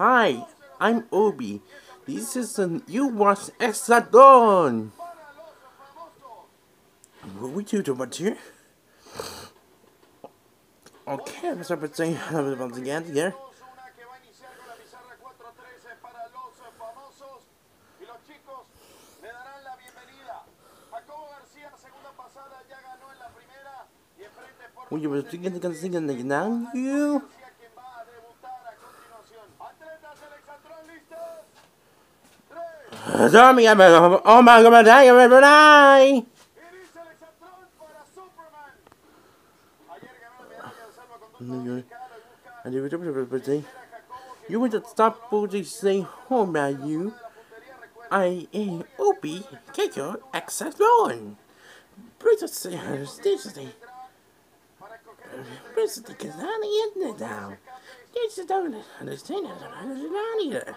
Hi, I'm Oobi. This is an You Watch Exatlon. What we do to here? Okay, let's start by saying uh, once again here. Una que va a iniciar con la pizarra 4-13 Zombie, I'm oh my god, I am die. You want to stop bullying say oh, home about you. I am Opie Keiko Exatlon. British Station. British Kazani in the down. This is don't understand it. I don't know either.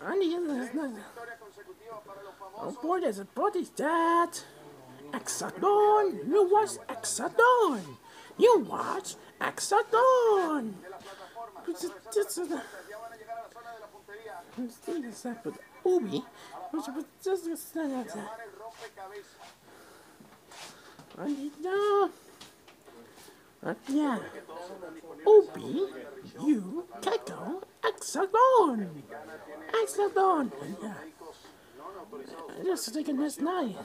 I need this. victoria consecutiva para los Oh boy, there's a body that. Exatlon! You watch Exatlon! You watch Exatlon! This is, up with Oobi. Which is just a stand out there. Llamar el rompecabezas. I need no. Uh, yeah. Oobi, you, Keiko, Yeah. Just taking this night.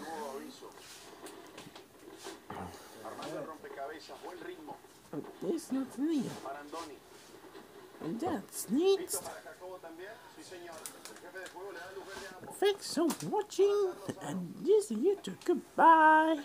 And that's neat. Thanks for watching, and this is YouTube. Goodbye.